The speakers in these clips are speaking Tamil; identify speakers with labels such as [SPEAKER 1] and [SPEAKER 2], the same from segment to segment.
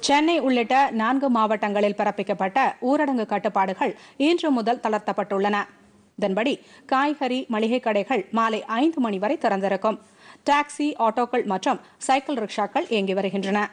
[SPEAKER 1] சென்னை உள்ளிட்ட நான்கு மாவட்டங்களில் பிறப்பிக்கப்பட்ட ஊரடங்கு கட்டுப்பாடுகள் இன்று முதல் தளர்த்தப்பட்டுள்ளன. இதன்படி காய்கறி மளிகை கடைகள் மாலை ஐந்து மணி வரை திறந்திருக்கும். டாக்ஸி ஆட்டோக்கள் மற்றும் சைக்கிள் ரிக்ஷாக்கள் இயங்கி வருகின்றன.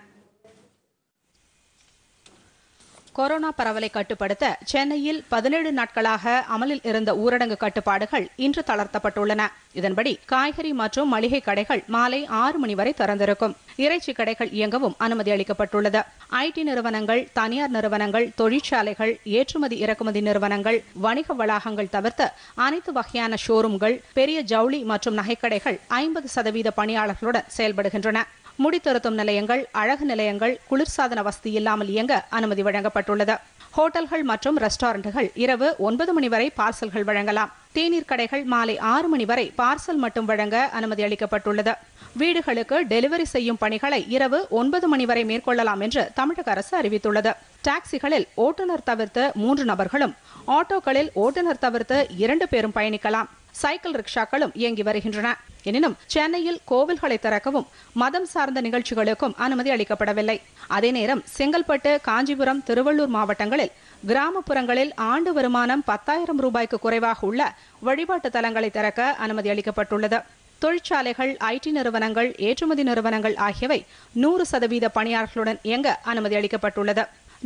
[SPEAKER 1] கொரோனா பரவலை கட்டுப்படுத்த சென்னையில் பதினேழு நாட்களாக அமலில் இருந்த ஊரடங்கு கட்டுப்பாடுகள் இன்று தளர்த்தப்பட்டுள்ளன. இதன்படி காய்கறி மற்றும் மளிகை கடைகள் மாலை ஆறு மணி வரை திறந்திருக்கும். இறைச்சி கடைகள் இயங்கவும் அனுமதி அளிக்கப்பட்டுள்ளது. ஐடி நிறுவனங்கள் தனியார் நிறுவனங்கள் தொழிற்சாலைகள் ஏற்றுமதி இறக்குமதி நிறுவனங்கள் வணிக வளாகங்கள் தவிர்த்து அனைத்து வகையான ஷோரூம்கள் பெரிய ஜவுளி மற்றும் நகைக்கடைகள் ஐம்பது சதவீத பணியாளர்களுடன் செயல்படுகின்றன. முடித்திருத்தும் நிலையங்கள் அழகு நிலையங்கள் குளிர்சாதன வசதி இல்லாமல் இயங்க அனுமதி வழங்கப்பட்டுள்ளது. ஹோட்டல்கள் மற்றும் ரெஸ்டாரண்ட்டுகள் இரவு ஒன்பது மணி வரை பார்சல்கள் வழங்கலாம். தேநீர் கடைகள் மாலை ஆறு மணி வரை பார்சல் மட்டும் வழங்க அனுமதி அளிக்கப்பட்டுள்ளது. வீடுகளுக்கு டெலிவரி செய்யும் பணிகளை இரவு ஒன்பது மணி வரை மேற்கொள்ளலாம் என்று தமிழக அரசு அறிவித்துள்ளது. டாக்ஸிகளில் ஓட்டுநர் தவிர்த்து மூன்று நபர்களும் ஆட்டோக்களில் ஓட்டுநர் தவிர்த்து இரண்டு பேரும் பயணிக்கலாம். சைக்கிள் ரிக்ஷாக்களும் இயங்கி வருகின்றன. எனினும் சென்னையில் கோவில்களை திறக்கவும் மதம் சார்ந்த நிகழ்ச்சிகளுக்கும் அனுமதி அளிக்கப்படவில்லை. அதே நேரம் செங்கல்பட்டு காஞ்சிபுரம் திருவள்ளூர் மாவட்டங்களில் கிராமப்புறங்களில் ஆண்டு வருமானம் பத்தாயிரம் ரூபாய்க்கு குறைவாக உள்ள வழிபாட்டு தலங்களை திறக்க அனுமதி அளிக்கப்பட்டுள்ளது. தொழிற்சாலைகள் ஐடி நிறுவனங்கள் ஏற்றுமதி நிறுவனங்கள் ஆகியவை நூறு சதவீத பணியாளர்களுடன் இயங்க அனுமதி அளிக்கப்பட்டுள்ளது.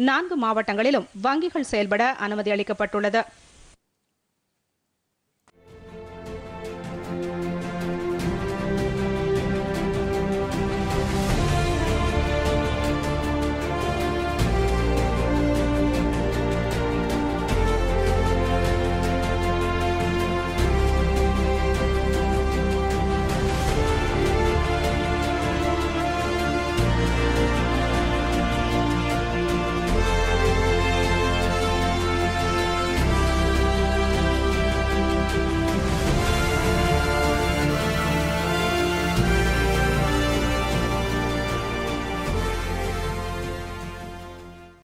[SPEAKER 1] நான்கு மாவட்டங்களிலும் வங்கிகள் செயல்பட அனுமதி அளிக்கப்பட்டுள்ளது.